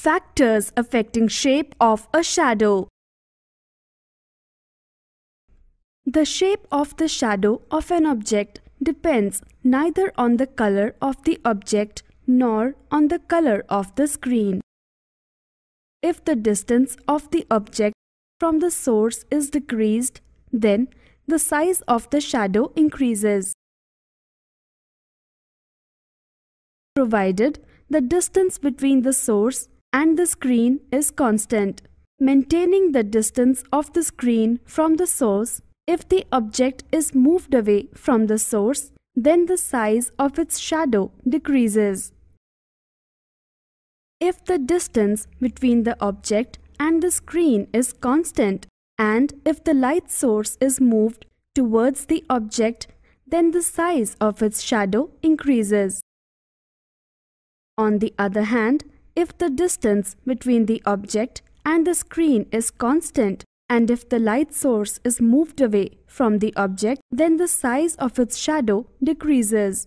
Factors affecting shape of a shadow. The shape of the shadow of an object depends neither on the color of the object nor on the color of the screen. If the distance of the object from the source is decreased, then the size of the shadow increases. Provided the distance between the source and the screen is constant. Maintaining the distance of the screen from the source, if the object is moved away from the source, then the size of its shadow decreases. If the distance between the object and the screen is constant and if the light source is moved towards the object, then the size of its shadow increases. On the other hand, if the distance between the object and the screen is constant and if the light source is moved away from the object, then the size of its shadow decreases.